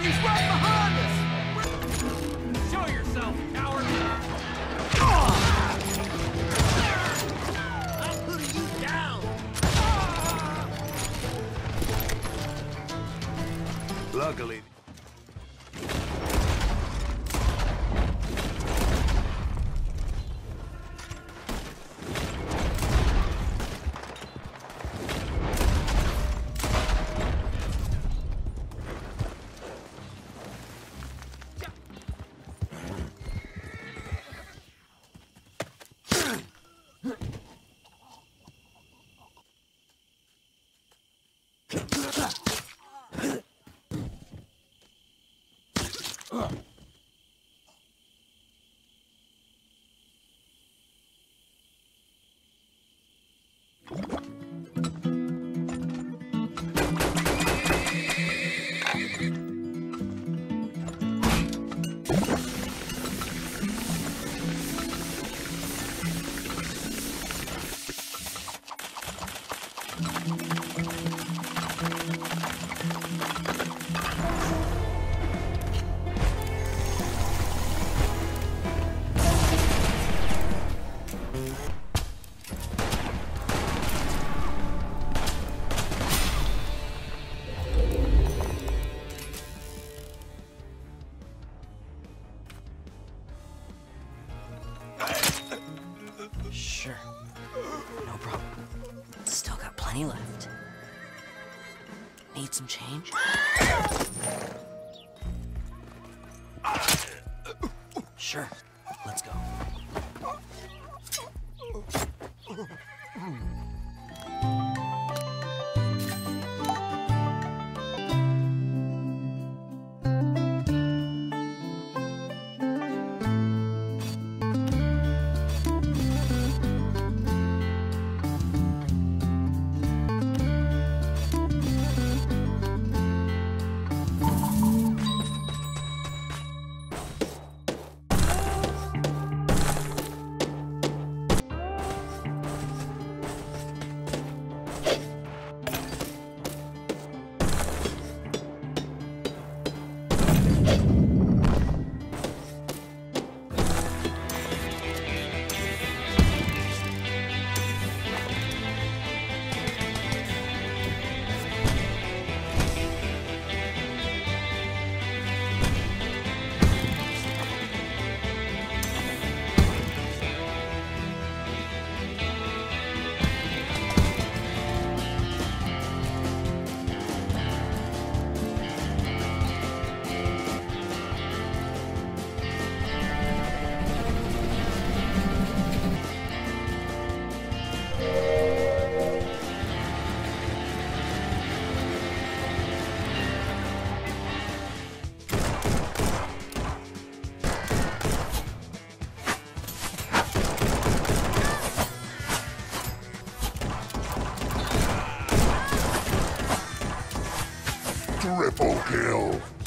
Right behind us! Show yourself, coward! Ah! I'll put you down! Ah! Luckily... Ugh. Sure. No problem. Still got plenty left. Need some change? Sure. Let's go. Kill.